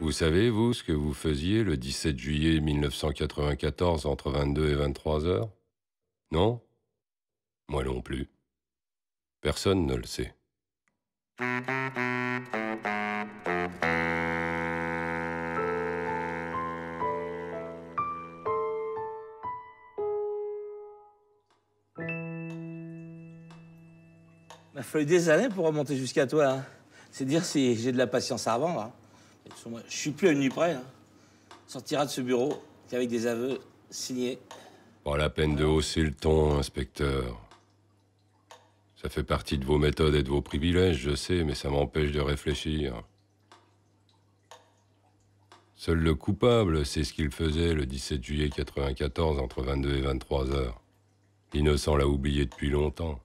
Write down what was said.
Vous savez, vous, ce que vous faisiez le 17 juillet 1994 entre 22 et 23 heures? Non? Moi non plus. Personne ne le sait. Il m'a fallu des années pour remonter jusqu'à toi. hein. C'est dire si j'ai de la patience à revendre. hein. Je suis plus à une nuit près. hein. Sortira de ce bureau qu'avec des aveux signés. Pas la peine de hausser le ton, inspecteur. Ça fait partie de vos méthodes et de vos privilèges, je sais, mais ça m'empêche de réfléchir. Seul le coupable sait ce qu'il faisait le 17 juillet 94 entre 22 et 23 heures. L'innocent l'a oublié depuis longtemps.